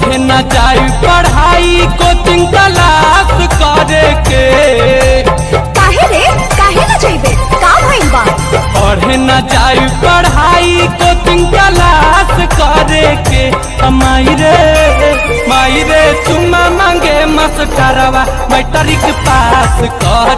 पढ़े न जाए पढ़ाई कोचिंग क्लास करे के काहे रे? काहे न जाइबे? का भइल बा पढ़े न जाए पढ़ाई कोचिंग क्लास करे के माई रे माई रे चुम्मा मांगे मास्टरवा मैट्रिक पास कर